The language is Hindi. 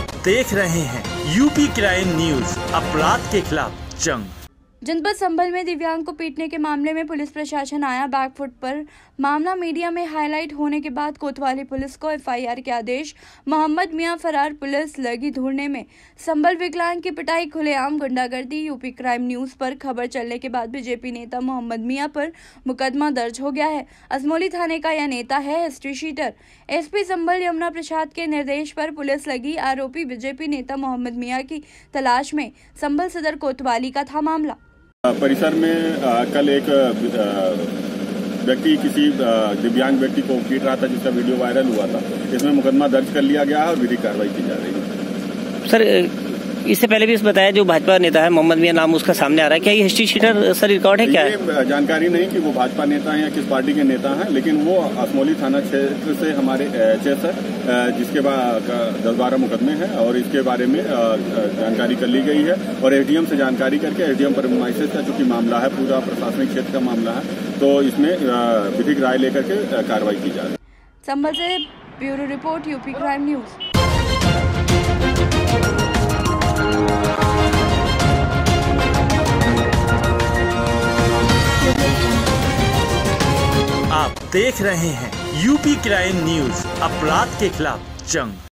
देख रहे हैं यूपी क्राइम न्यूज़ अपराध के खिलाफ जंग। जनपद संभल में दिव्यांग को पीटने के मामले में पुलिस प्रशासन आया बैकफुट पर। मामला मीडिया में हाईलाइट होने के बाद कोतवाली पुलिस को एफआईआर के आदेश, मोहम्मद मियाँ फरार पुलिस लगी ढूँढने में। संभल विकलांग की पिटाई, खुलेआम गुंडागर्दी, यूपी क्राइम न्यूज़ पर खबर चलने के बाद बीजेपी नेता मोहम्मद मियाँ पर मुकदमा दर्ज हो गया है। अजमोली थाने का यह नेता है history sheeter. SP Sambhal Yamuna Prasad के निर्देश पर पुलिस लगी आरोपी बीजेपी नेता मोहम्मद मियाँ की तलाश में। संभल सदर कोतवाली का था मामला। परिसर में आ, कल एक व्यक्ति किसी दिव्यांग व्यक्ति को पीट रहा था जिसका वीडियो वायरल हुआ था। इसमें मुकदमा दर्ज कर लिया गया है और विधिक कार्रवाई की जा रही है। सर इससे पहले भी इस बताया जो भाजपा नेता है मोहम्मद मियाँ नाम उसका सामने आ रहा है। क्या ये हिस्ट्री शीटर सर रिकॉर्ड है क्या? जानकारी नहीं कि वो भाजपा नेता है या किस पार्टी के नेता है लेकिन वो असमोली थाना क्षेत्र से हमारे चेस है जिसके बाद दस बारह मुकदमे हैं और इसके बारे में जानकारी कर ली गई है और एसडीएम से जानकारी करके एसडीएम पर का चूँकि मामला है पूरा प्रशासनिक क्षेत्र का मामला है तो इसमें विधिक राय लेकर के कार्रवाई की जा रही है। संभल से bureau report UP crime news. देख रहे हैं। यूपी क्राइम न्यूज़ अपराध के खिलाफ जंग।